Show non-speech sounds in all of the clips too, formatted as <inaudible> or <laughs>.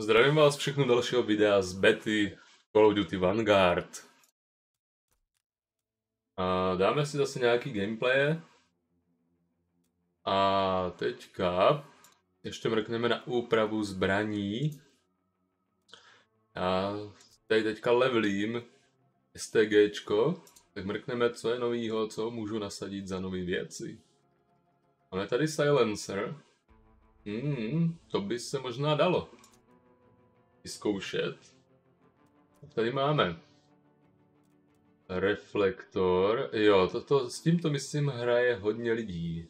Zdravím vás všechno dalšího videa z bety Call of Duty Vanguard. A dáme si zase nějaký gameplay. A teďka ještě mrkneme na úpravu zbraní. A tady teďka levelím STGčko, tak mrkneme, co je novýho, co můžu nasadit za nové věci. Máme tady silencer. Hmm, to by se možná dalo vyzkoušet. Tady máme reflektor. Jo, toto, s tímto myslím hraje hodně lidí.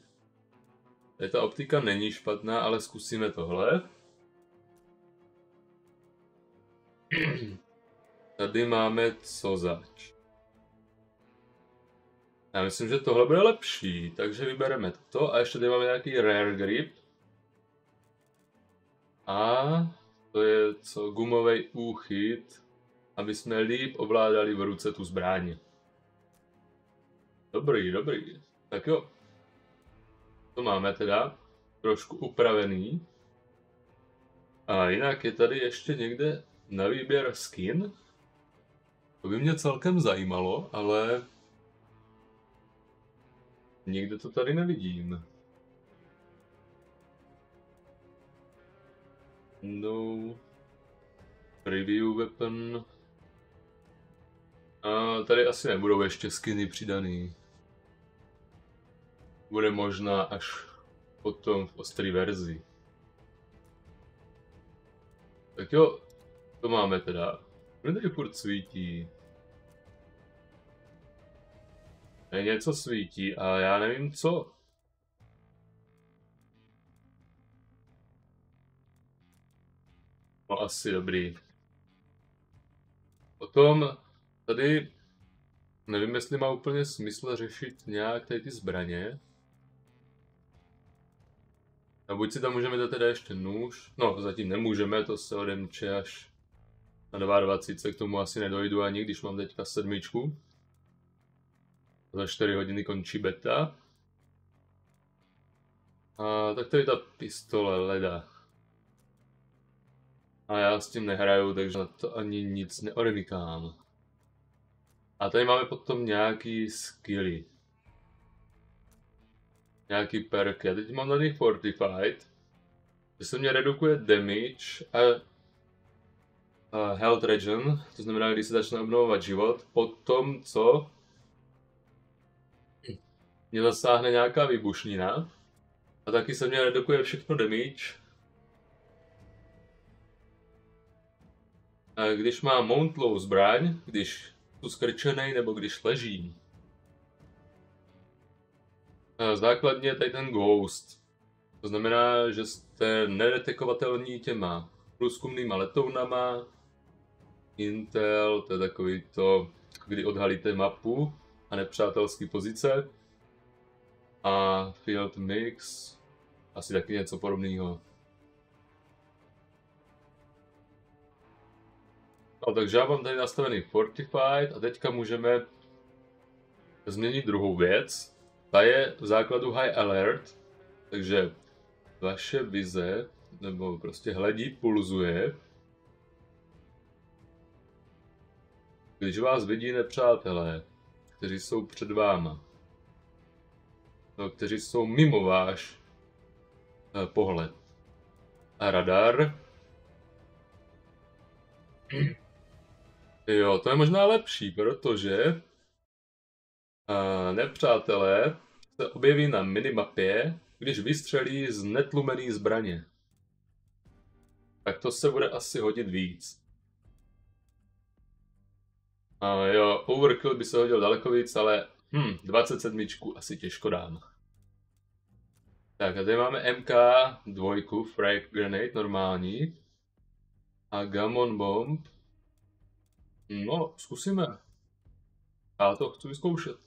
Tady ta optika není špatná, ale zkusíme tohle. Tady máme co zač. Já myslím, že tohle bude lepší, takže vybereme to a ještě tady máme nějaký rare grip. A to je co gumový úchyt, aby jsme líp ovládali v ruce tu zbraň. Dobrý, dobrý. Tak jo. To máme teda trošku upravený. A jinak je tady ještě někde na výběr skin. To by mě celkem zajímalo, ale nikde to tady nevidím. No. Review weapon. A tady asi nebudou ještě skiny přidaný. Bude možná až potom v ostrý verzi. Tak jo, to máme teda. Kde tady furt svítí? Něco svítí a já nevím co. No asi dobrý. Potom tady nevím, jestli má úplně smysl řešit nějak tady ty zbraně. A buď si tam můžeme dát teda ještě nůž. No, zatím nemůžeme, to se odemče až na 22, k tomu asi nedojdu ani, když mám teďka sedmičku. Za 4 hodiny končí beta. A tak tady ta pistole leda. A já s tím nehraju, takže na to ani nic neodemykám. A tady máme potom nějaký skilly. Nějaký perky. Já teď mám tady Fortified. To se mě redukuje damage a, a health regen, to znamená, když se začne obnovovat život, potom co mě zasáhne nějaká výbušnina. A taky se mě redukuje všechno damage když má mountlou zbraň, když tu skrčený nebo když leží. Základně tady ten ghost. To znamená, že jste nedetekovatelní těma průzkumnýma letounama. Intel, to je takový to, kdy odhalíte mapu a nepřátelské pozice. A Field Mix, asi taky něco podobného. No, takže já mám tady nastavený Fortified a teďka můžeme změnit druhou věc. Ta je v základu High Alert, takže vaše vize, nebo prostě hledí, pulzuje. Když vás vidí nepřátelé, kteří jsou před váma, no, kteří jsou mimo váš eh, pohled. A radar Jo, to je možná lepší, protože uh, nepřátelé se objeví na minimapě, když vystřelí z netlumený zbraně. Tak to se bude asi hodit víc. A jo, overkill by se hodil daleko víc, ale hm, 27 asi těžko dám. Tak a tady máme MK2, Frag Grenade normální. A Gammon Bomb. No, zkusíme. Já to chci vyzkoušet.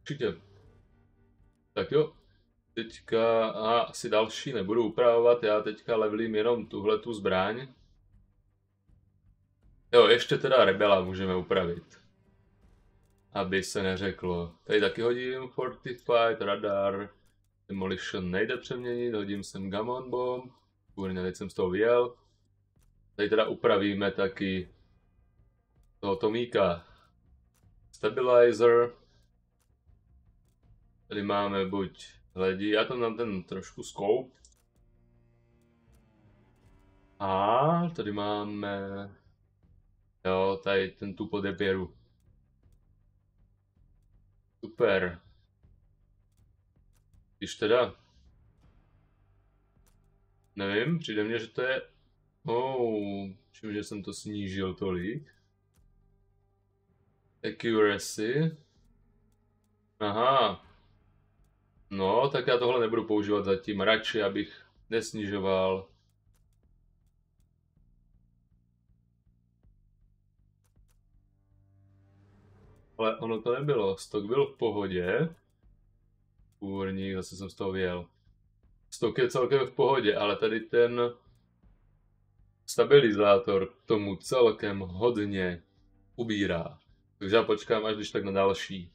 Určitě. Tak jo. Teďka a asi další nebudu upravovat, já teďka levelím jenom tuhle tu zbraň. Jo, ještě teda rebela můžeme upravit. Aby se neřeklo. Tady taky hodím Fortified, Radar, Demolition nejde přeměnit, hodím sem Gammon Bomb. Kurně, teď jsem z toho vyjel. Tady teda upravíme taky toho Tomíka. Stabilizer. Tady máme buď hledí, já tam dám ten trošku scope. A tady máme, jo, tady ten tu podeběru. Super. Když teda, nevím, přijde mně, že to je, oh, čím, že jsem to snížil tolik. Accuracy. Aha. No, tak já tohle nebudu používat zatím. Radši, abych nesnižoval Ale ono to nebylo. Stok byl v pohodě. Původní, zase jsem z toho vyjel. Stok je celkem v pohodě, ale tady ten stabilizátor tomu celkem hodně ubírá. Takže já počkám až když tak na další.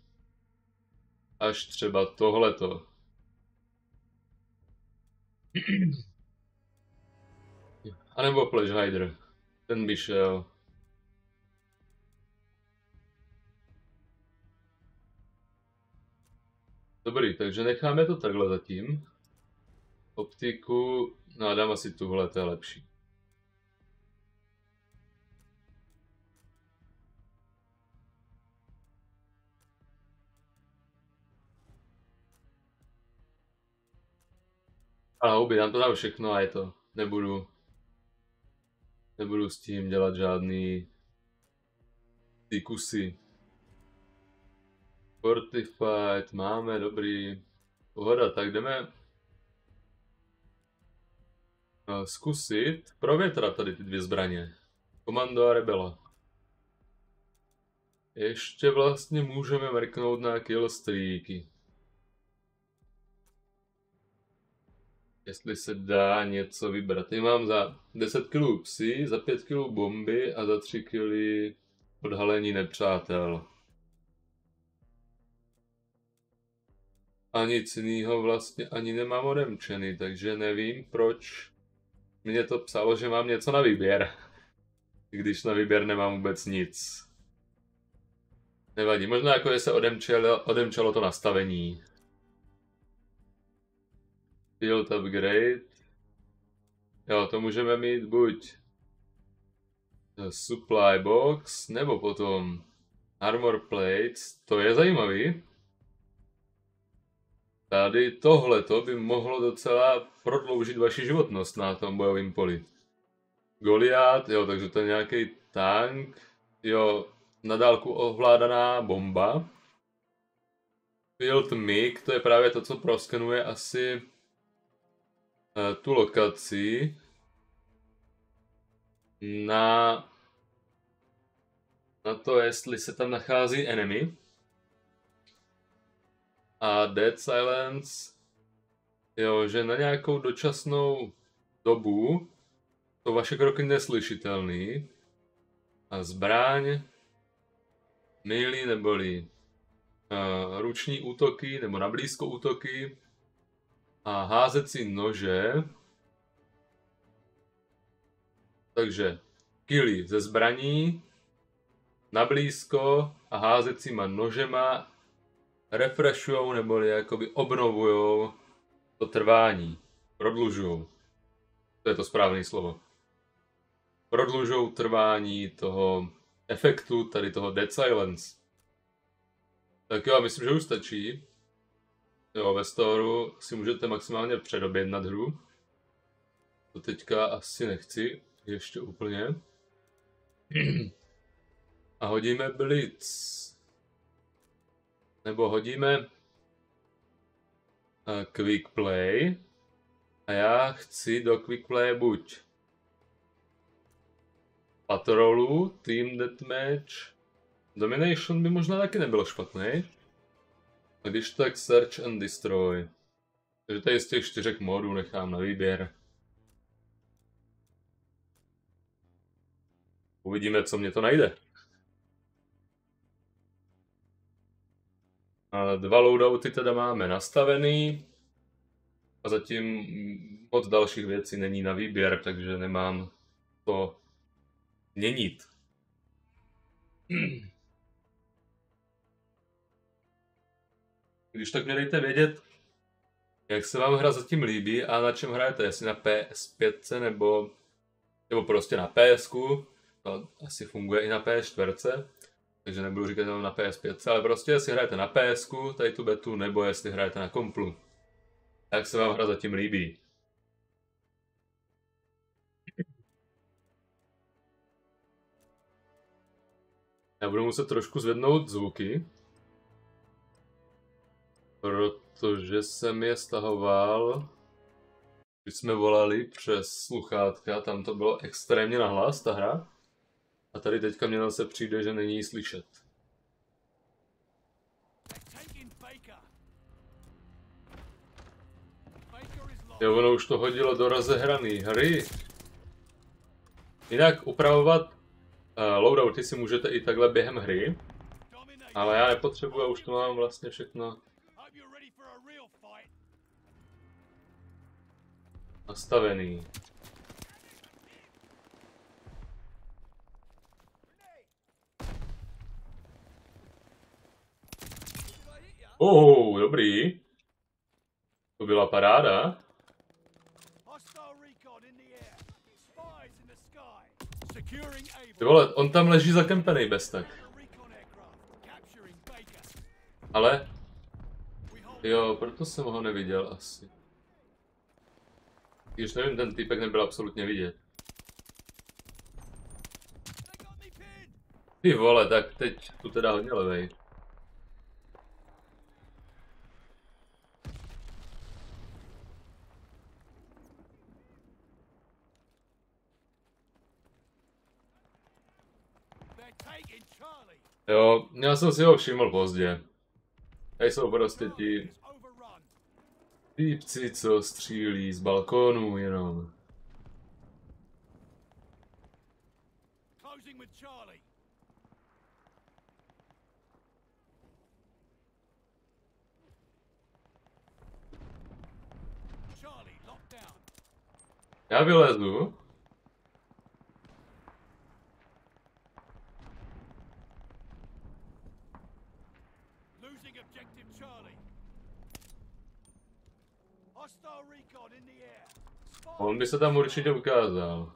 Až třeba tohleto. A nebo Flash Hider. Ten by šel. Dobrý, takže necháme to takhle zatím. Optiku, no a dám asi tuhle, to je lepší. A houby, dám to dám všechno a je to. Nebudu, nebudu s tím dělat žádný ty kusy. Fortified, máme, dobrý. Pohoda, tak jdeme eh, zkusit provětrat tady ty dvě zbraně. Komando a rebela. Ještě vlastně můžeme mrknout na killstreaky. Jestli se dá něco vybrat. Tady mám za 10 kg psy, za 5 kg bomby a za 3 kg odhalení nepřátel. a nic jiného vlastně ani nemám odemčený, takže nevím, proč mě to psalo, že mám něco na výběr. Když na výběr nemám vůbec nic. Nevadí, možná jako je se odemčelo, odemčelo to nastavení. Field upgrade. Jo, to můžeme mít buď supply box, nebo potom armor plates. To je zajímavý. Tady tohle by mohlo docela prodloužit vaši životnost na tom bojovém poli. Goliát, jo, takže to je nějaký tank, jo, na dálku ovládaná bomba. Field MiG, to je právě to, co proskenuje asi tu lokaci na, na to, jestli se tam nachází enemy. A Dead Silence, jo, že na nějakou dočasnou dobu to vaše kroky neslyšitelný a zbraň, melee neboli uh, ruční útoky nebo na blízko útoky a házecí nože. Takže killy ze zbraní, na blízko a házecíma nožema refreshujou neboli jakoby obnovujou to trvání. Prodlužují. To je to správné slovo. Prodlužují trvání toho efektu, tady toho Dead Silence. Tak jo, myslím, že už stačí. Jo, ve storu si můžete maximálně předobjednat hru. To teďka asi nechci, ještě úplně. A hodíme Blitz nebo hodíme eh, Quick Play a já chci do Quick Play buď Patrolu, Team Deathmatch, Domination by možná taky nebylo špatný. A když tak Search and Destroy. Takže tady z těch čtyřek modů nechám na výběr. Uvidíme, co mě to najde. Dva loadouty teda máme nastavený a zatím moc dalších věcí není na výběr, takže nemám to měnit. <clears throat> Když tak mě dejte vědět, jak se vám hra zatím líbí a na čem hrajete, jestli na PS5 nebo, nebo prostě na PS, to asi funguje i na PS4, takže nebudu říkat jenom na PS5, ale prostě jestli hrajete na PS, tady tu betu, nebo jestli hrajete na komplu. Jak se vám hra zatím líbí. Já budu muset trošku zvednout zvuky, protože jsem je stahoval, když jsme volali přes sluchátka, tam to bylo extrémně nahlas, ta hra. A tady teďka mě zase přijde, že není slyšet. Jo, ono už to hodilo do rozehrané hry. Jinak upravovat uh, loadouty si můžete i takhle během hry. Ale já nepotřebuji, už to mám vlastně všechno nastavený. Oh, dobrý. To byla paráda. Ty vole, on tam leží zakempený bez tak. Ale... Jo, proto jsem ho neviděl asi. Když nevím, ten typek nebyl absolutně vidět. Ty vole, tak teď tu teda hodně levej. Jo, já jsem si ho všiml pozdě. Tady jsou prostě ti týpci, co střílí z balkónu jenom. Já vylezu. On by se tam určitě ukázal.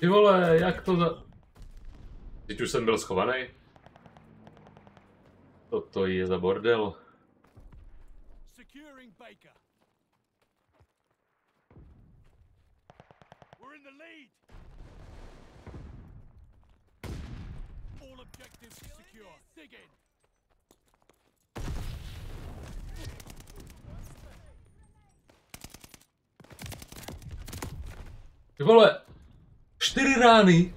Ty vole, jak to za... Teď už jsem byl schovaný. to je za bordel. All objectives secure. Dig in. Ty vole, čtyři rány,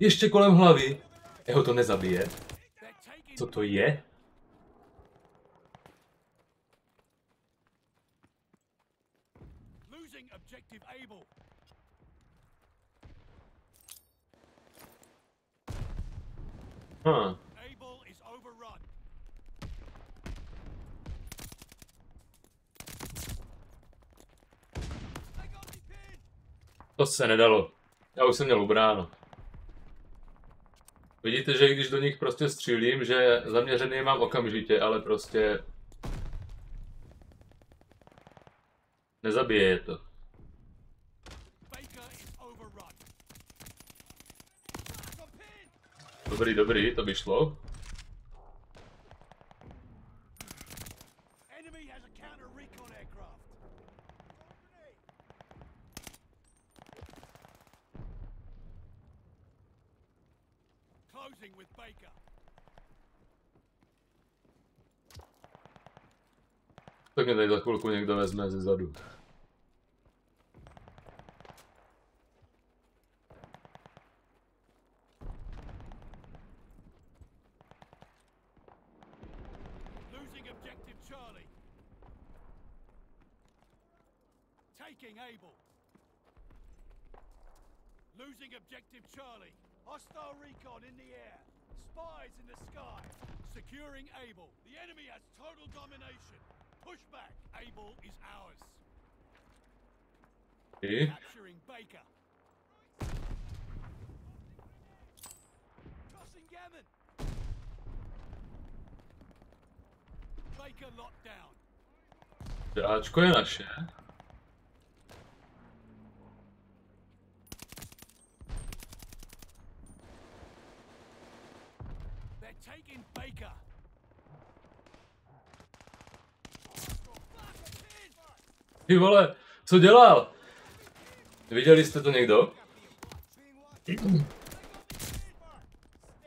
ještě kolem hlavy, jeho to nezabije. Co to je? Huh. To se nedalo. Já už jsem měl ubráno. Vidíte, že když do nich prostě střílím, že zaměřený mám okamžitě, ale prostě... Nezabije je to. Dobrý, dobrý, to by šlo. Mě tady za chvilku někdo vezme ze zadu. Taking Able. Losing objective Charlie. Hostile recon in the air. Spies in the sky. Securing Able. The enemy has total domination. Push back. Able is ours. Okay. Capturing Baker. Crossing Gammon. Baker locked down. Biraz koyun aşağıya. They're taking Baker. Ty vole, co dělal? Viděli jste to někdo?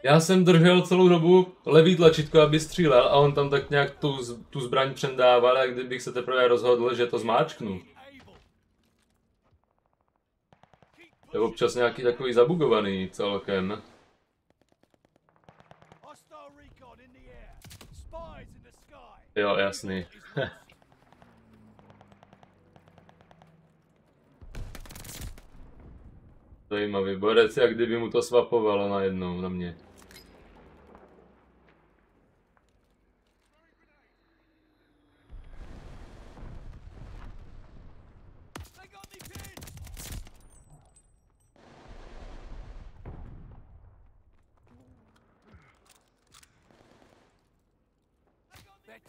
Já jsem držel celou dobu levý tlačítko, aby střílel a on tam tak nějak tu, tu zbraň přendával, a kdybych se teprve rozhodl, že to zmáčknu. Je občas nějaký takový zabugovaný celkem. Hostile recon <laughs> in the air. Spies in the sky. Jo, jasný. Zajímavý borec, jak kdyby mu to swapovalo najednou na mě.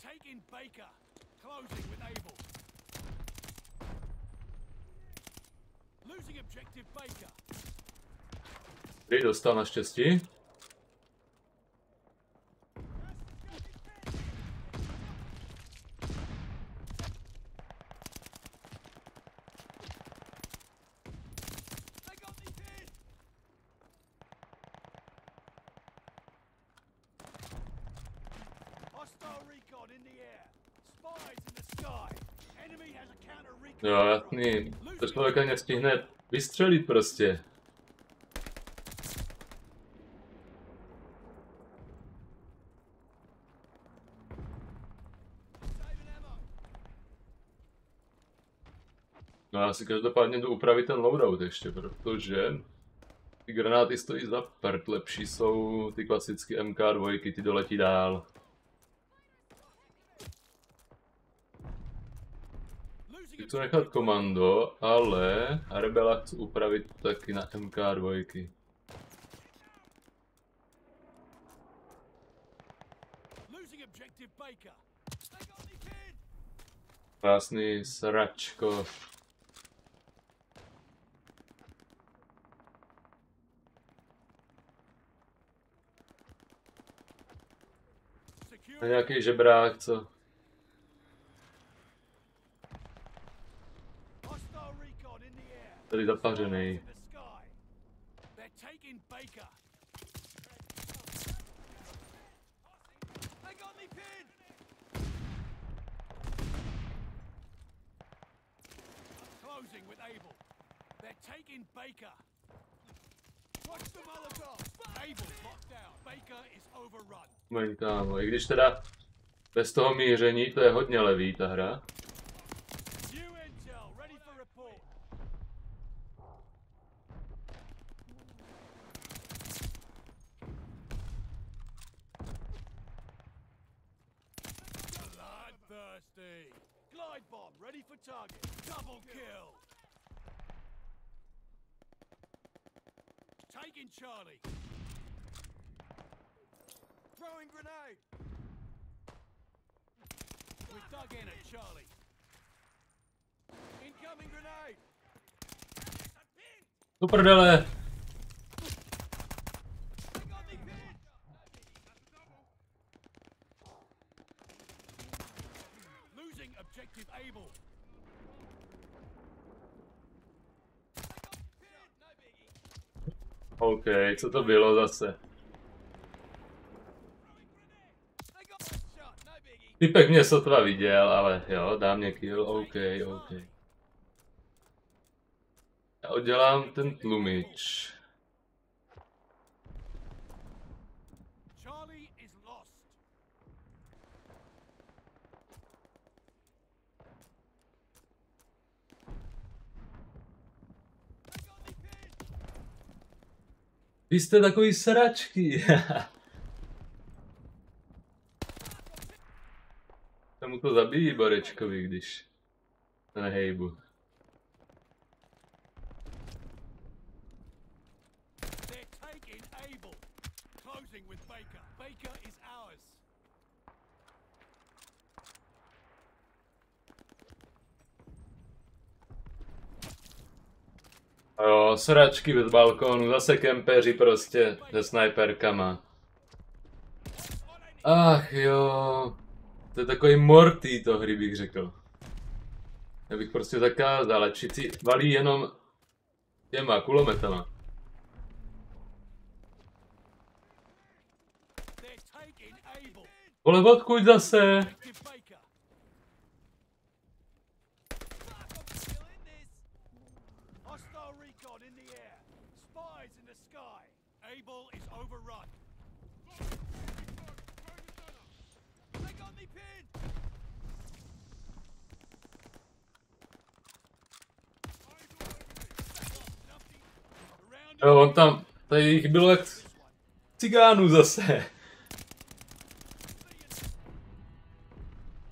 Taking Baker. Closing with Able. Losing objective Baker. Který dostal naštěstí? They got me To člověka nestihne vystřelit prostě. No já si každopádně jdu upravit ten loadout ještě, protože ty granáty stojí za prd, lepší jsou ty klasické MK2, ty doletí dál. Chci nechat komando, ale Rebela chci upravit taky na MK2. Losing objective Baker. They got me pinned. Krásný sračko. A nějaký žebrák, co? Hostile recon in the air. Tady zapařený. In the sky. They're taking Baker. They got me pinned. Closing taking Baker. Watch the Molotov. Locked. Baker is overrun. Kámo, i když teda bez toho míření to je hodně levý ta hra. Bloodthirsty. Glide bomb ready for target. Double kill. Taking Charlie. Throwing grenade. We dug in at Charlie. Incoming grenade. Do prdele! Objective Able. OK, co to bylo zase? Typek mě sotva viděl, ale jo, dá mě kill, OK, OK. Já oddělám ten tlumič. Vy jste takový sračky. <laughs> Se mu to zabíjí Borečkovi, když nehejbu. They're taking Able. Closing with Baker. Baker is ours. A jo, sračky bez balkónu, zase kempeři prostě se snajperkama. Ach jo, to je takový mortý to hry bych řekl. Já bych prostě zakázal, ať všichni valí jenom těma kulometama. Vole, odkud zase? Objective Baker. Hostile recon in the air. Spies in the sky. Able is overrun. They got me pinned. Around Jo, on tam, tady jich bylo jak cigánů zase.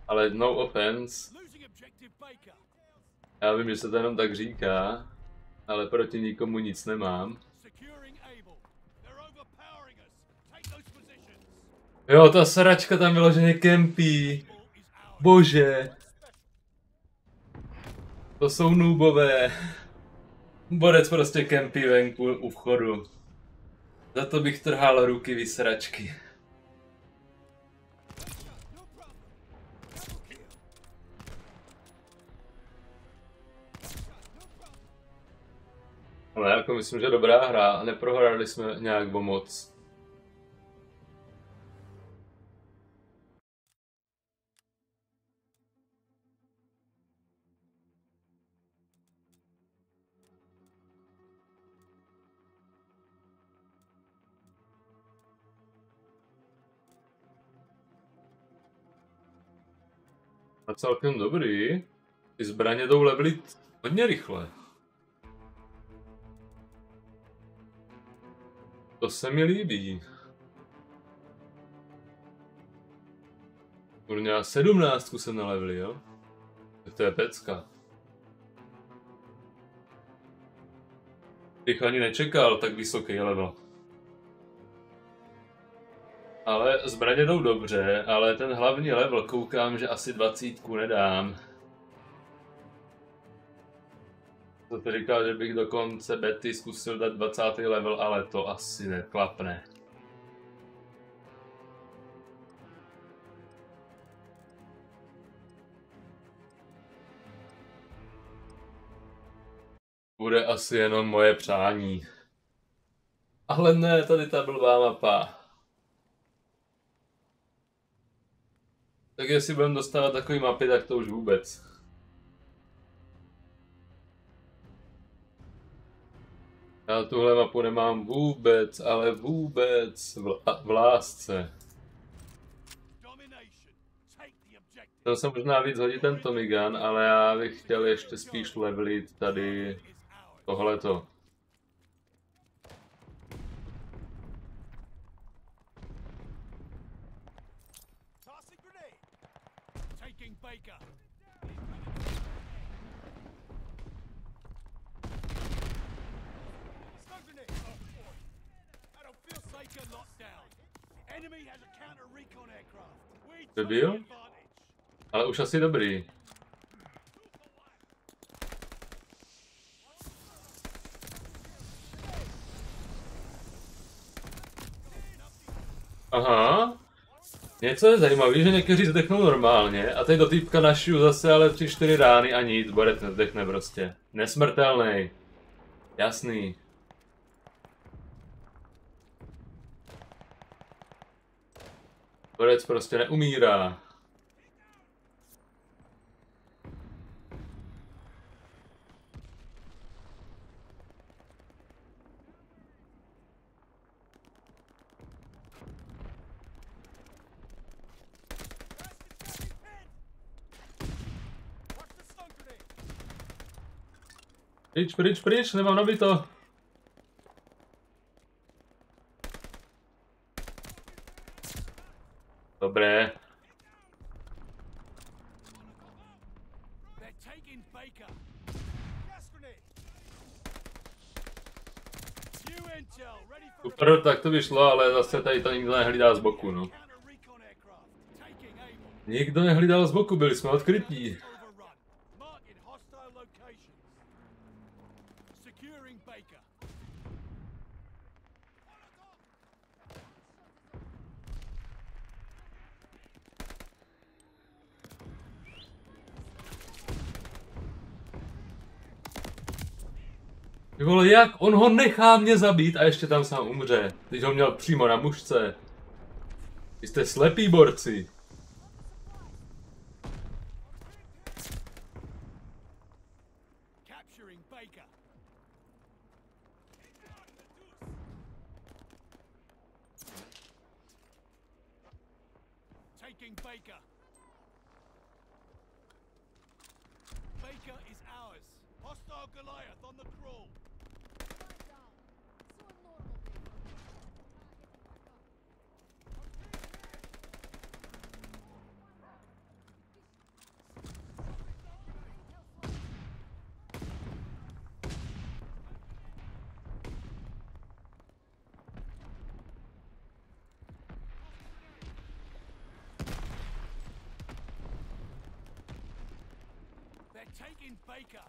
Ale no offense, já vím, že se to jenom tak říká, ale proti nikomu nic nemám. Jo, ta sračka tam vyloženě kempí. Bože. To jsou noobové. Borec prostě kempí venku u vchodu. Za to bych trhal ruky vysračky. Ale jako myslím, že dobrá hra. Neprohráli jsme nějak o moc. Celkem dobrý. Ty zbraně jdou levelit hodně rychle. To se mi líbí. Kurňa, sedmnáctku jsem nalevili, jo? To je pecka. Bych ani nečekal tak vysoký level. Ale zbraně jdou dobře, ale ten hlavní level koukám, že asi dvacítku nedám. To to říkal, že bych do konce bety zkusil dát 20. level, ale to asi neklapne. Bude asi jenom moje přání. Ale ne, tady ta blbá mapa. Tak jestli budeme dostávat takové mapy, tak to už vůbec. Já tuhle mapu nemám vůbec, ale vůbec v, v lásce. Chtěl jsem možná víc hodit ten Tommy Gun, ale já bych chtěl ještě spíš levelit tady tohleto. Tossing grenade. Taking Baker. Smoke grenade. I don't feel Baker locked down. Enemy has a counter recon aircraft. We take Debil? Ale už asi dobrý. Aha. Něco je zajímavé, že někteří zdechnou normálně a teď do týpka našiju zase ale tři čtyři rány a nic, borec nezdechne prostě. Nesmrtelný. Jasný. Borec prostě neumírá. Pryč, pryč, pryč, nemám nabito. Dobré. They're taking Baker. Gas grenade. New intel ready for Tak to by šlo, ale zase tady to nikdo nehlídá z boku, no. Nikdo nehlídal z boku, byli jsme odkrytí. Overrun. Marking hostile locations. Securing Baker. Ty vole, jak? On ho nechá mě zabít a ještě tam sám umře. Teď ho měl přímo na mužce. Vy jste slepí borci. Baker is ours. Hostile Goliath on the crawl. Taking Baker.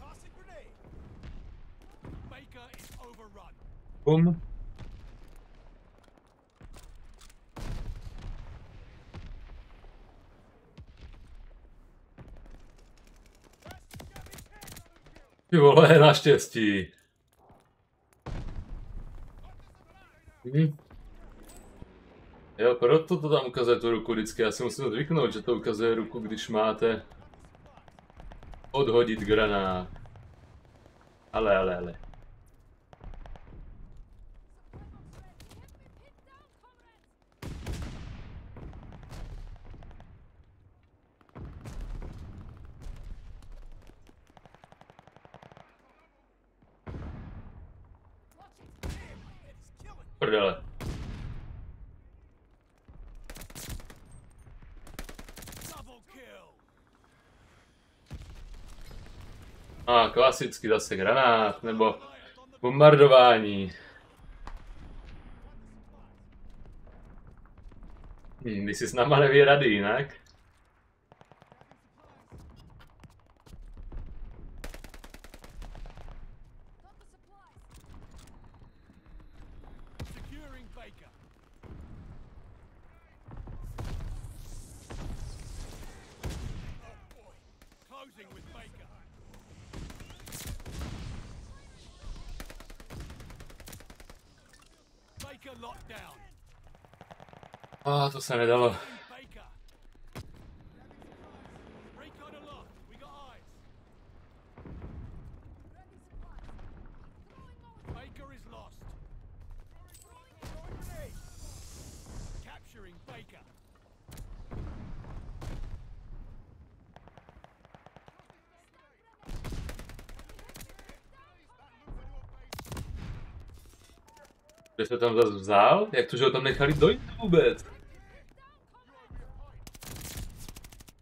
Tossing grenade. Baker is overrun. Bum. Ty vole, naštěstí. Hm. Jo, proto to tam ukazuje tu ruku vždycky. Já si musím zvyknout, že to ukazuje ruku, když máte odhodit granát. Ale, ale, ale. Prdele. Double kill. A klasicky zase granát, nebo bombardování. Hm, když si s náma neví rady jinak. Securing Baker. Oh boy. Closing with Baker. Baker locked down. A to se nedalo. Baker. Recon aloft. We got eyes. Baker is lost. Capturing Baker. Kde se tam zase vzal? Jak to, že ho tam nechali dojít vůbec?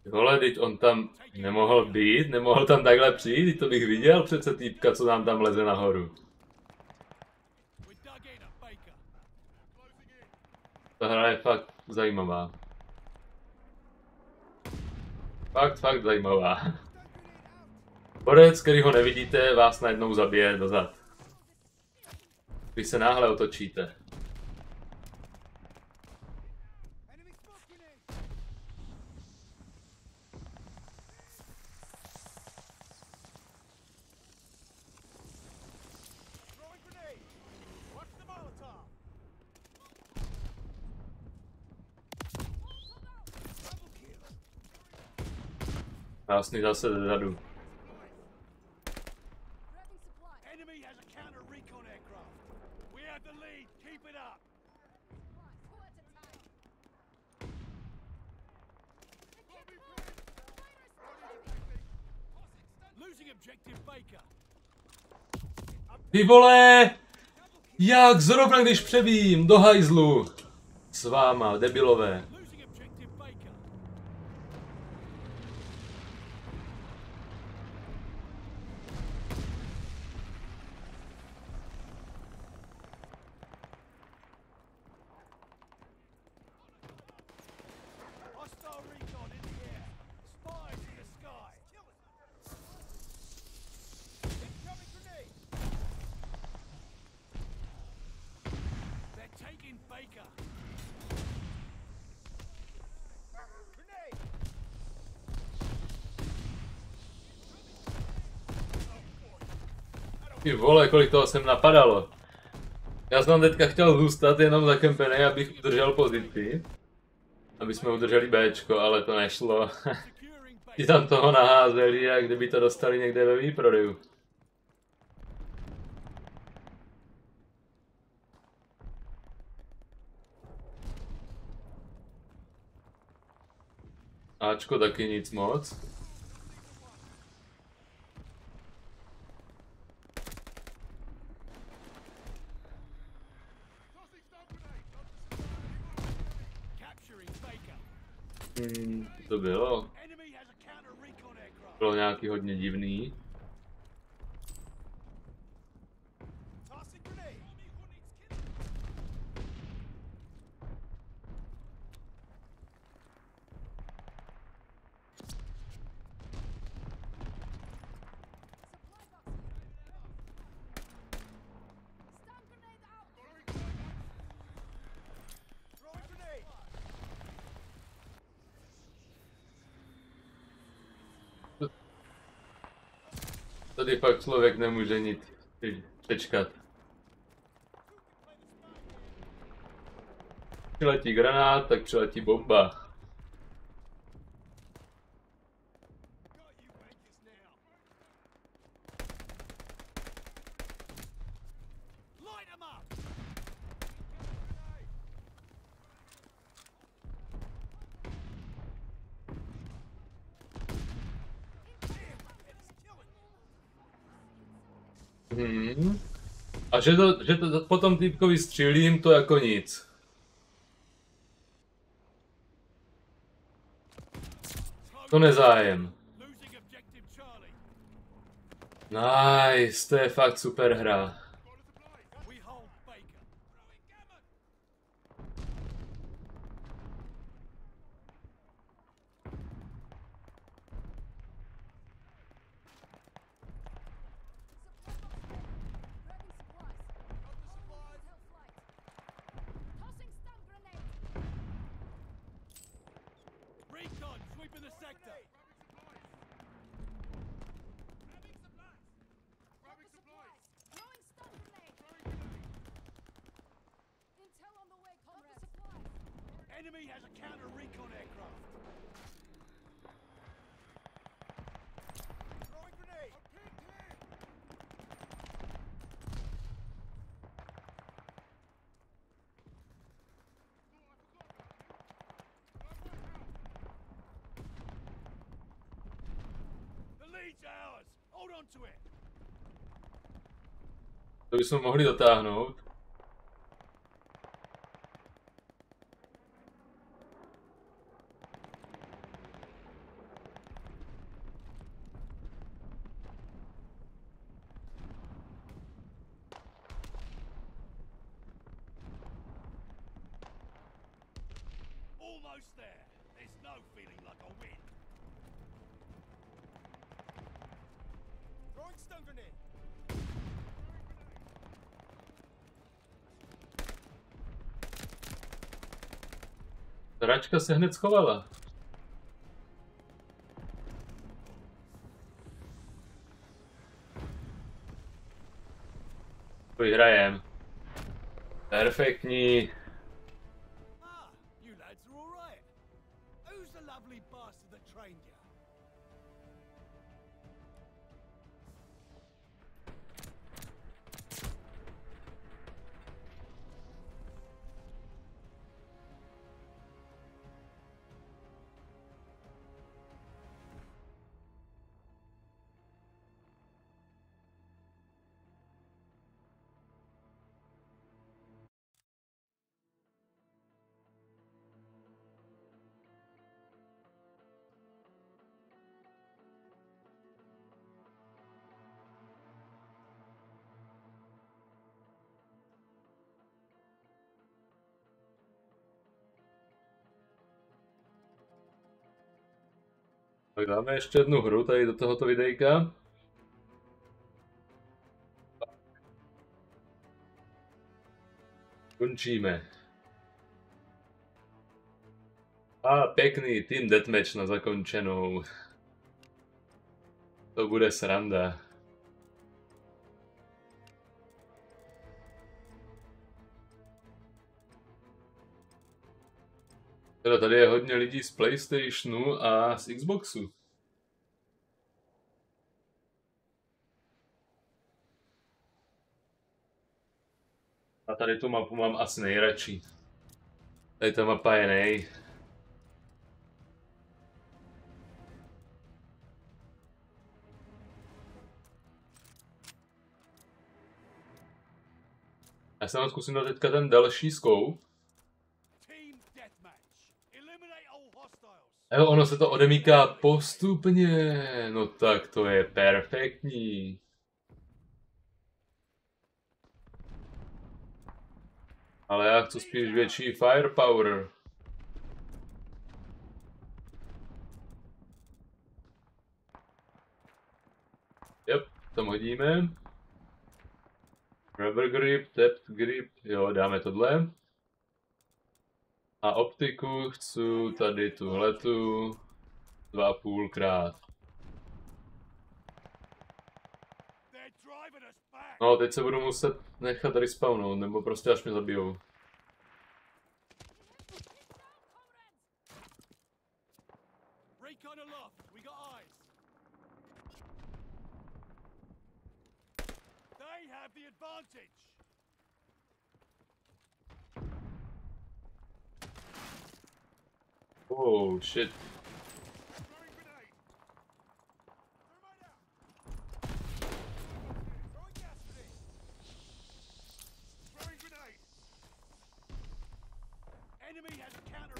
Ty Vole, teď on tam nemohl být, nemohl tam takhle přijít, to bych viděl přece týpka, co nám tam leze nahoru. Ta hra je fakt zajímavá. Fakt, fakt zajímavá. Borec, který ho nevidíte, vás najednou zabije dozad. Když se náhle otočíte. Enemy smoke grenade. Throwing grenade. Watch the Molotov. Double kill. Krásný zase zezadu. Enemy has a counter recon aircraft. We have the lead. Keep it up. Losing objective Baker. Ty vole! Jak zrovna když přebím do hajzlu! S váma, debilové. Losing objective Baker. Baker. Ty vole, kolik toho jsem napadalo. Já jsem teďka chtěl zůstat jenom za kempenej, abych udržel pozici. Aby jsme udrželi Bčko, ale to nešlo. <laughs> Ti tam toho naházeli a kdyby to dostali někde ve výprodeju. Ačko taky nic moc. Capturing Baker. Hmm, to bylo. Enemy has a counter recon nějaký hodně divný. Tossing grenade. Stun grenade out! Throwing grenade. Tady fakt člověk nemůže nic přečkat. Přiletí granát, tak přiletí bomba. Že to, že to potom týpkovi střílím, to jako nic. To nezájem. Nice, to je fakt super hra. Sweeping the sector. Got the supplies. Throwing stun grenade. Intel on the way, comrades. Got the supplies. Enemy has a counter to bychom mohli dotáhnout. Stun grenade. Račka se hned schovala. Vyhrajem. Perfektní. Tak dáme ještě jednu hru tady do tohoto videjka. Končíme. A pěkný Team Deathmatch na zakončenou. To bude sranda. Teda tady je hodně lidí z Playstationu a z Xboxu. A tady tu mapu mám asi nejradši. Tady ta mapa je nej. Já se vám zkusím dát teďka ten další scope. Team deathmatch. Eliminate all hostiles. Jo, ono se to odemíká postupně. No tak to je perfektní. Ale já chci spíš větší firepower. Yep, tam hodíme. Rubber grip, tapped grip, jo, dáme tohle. A optiku chci tady tuhletu dva a půl krát. They're driving us back. No, teď se budu muset nechat respawnout, nebo prostě až mě zabijou. They have the advantage. Oh, shit. Throwing grenade. Thermite out. Throwing gas grenade. Throwing grenade. Enemy has a counter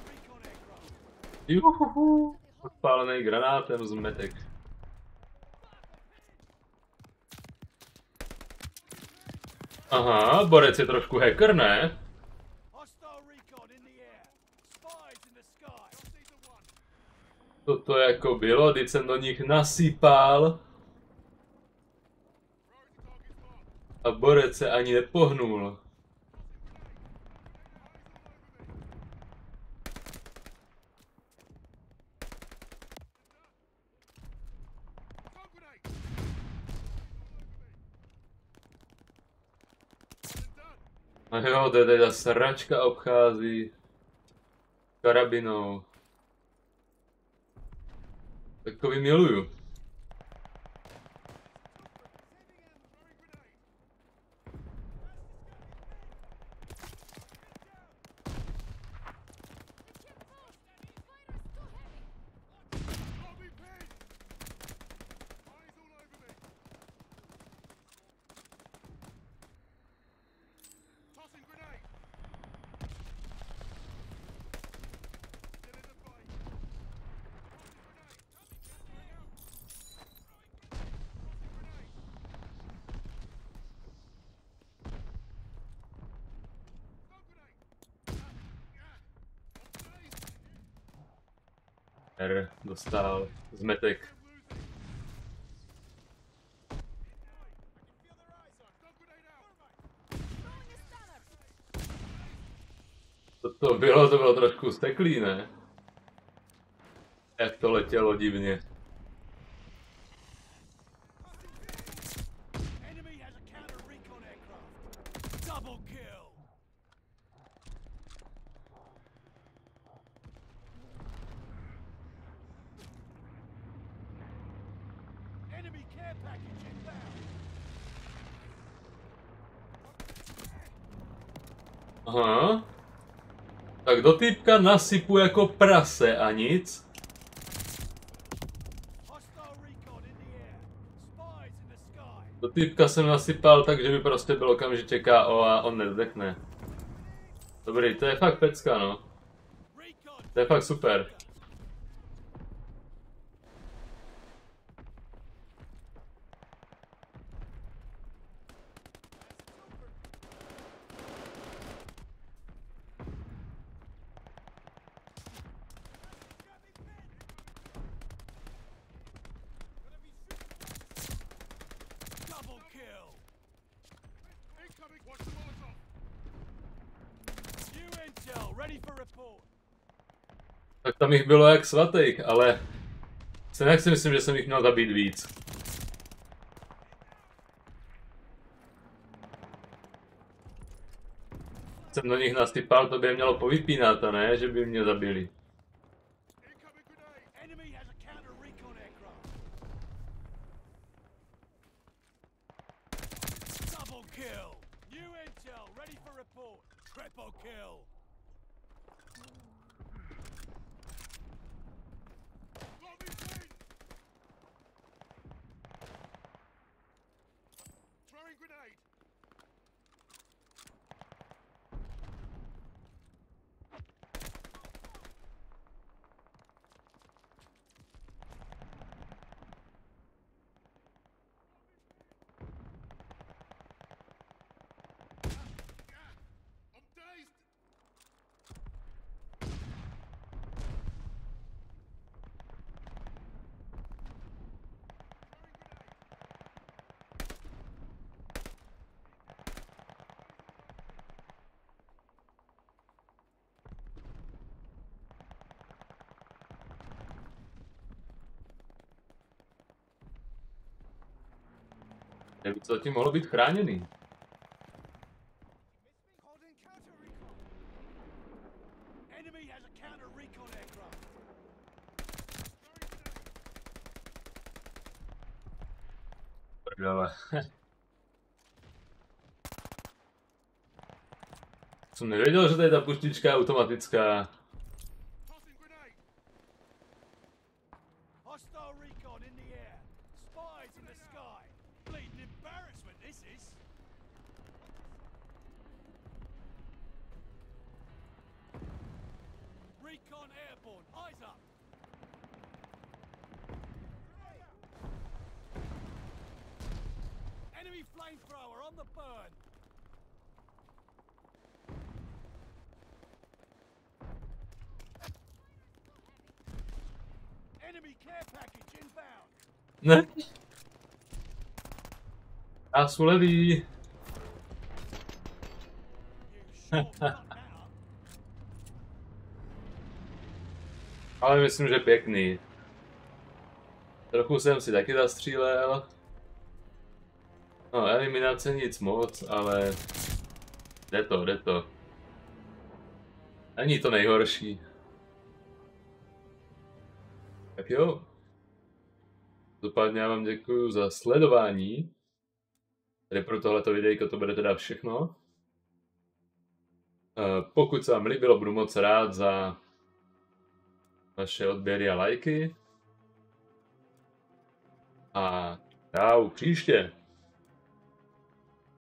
recon aircraft. Juhuhu. Odpálený granátem zmetek. Aha, Borec je trošku hacker, ne? Hostile recon in the air. Spies in the sky. Caesar one. To to jako bylo, teď jsem do nich nasypal a Borec se ani nepohnul. A jo, to je teda sračka obchází karabinou. Takový miluju. Zmetek. To, to bylo, to bylo trošku steklý, ne? Jak to letělo divně. Enemy has a counter recon aircraft. Double kill. Enemy care package. Aha. Tak do týpka nasypu jako prase a nic. Do týpka jsem nasypal tak, že by prostě byl okamžitě KO a on nezdechne. Dobrý, to je fakt pecka, no. To je fakt super. Double kill. Incoming. Watch the Molotov. New intel ready for report. Tak jich bylo jak svatých, ale... Se nechci myslím, že jsem jich měl zabít víc. Jsem do nich nasypal, to by je mělo povypínat, a ne, že by mě zabili. Triple kill! Enemy has a counter recon aircraft. Prdele. Jsem nevěděl, že to je ta puštička automatická. Hostile recon in the air. Spies in the sky. Bleeding embarrassment, this is. Recon airborne. Eyes up. Enemy flamethrower on the burn. Enemy care package inbound. <laughs> Já jsem levý. Ale myslím, že pěkný. Trochu jsem si taky zastřílel. No, eliminace nic moc, ale... Jde to, jde to. Není to nejhorší. Tak jo. Dopadně já vám děkuji za sledování. Tady pro tohleto videjko to bude teda všechno. Eh, Pokud se vám líbilo, budu moc rád za vaše odběry a lajky. A čau příště.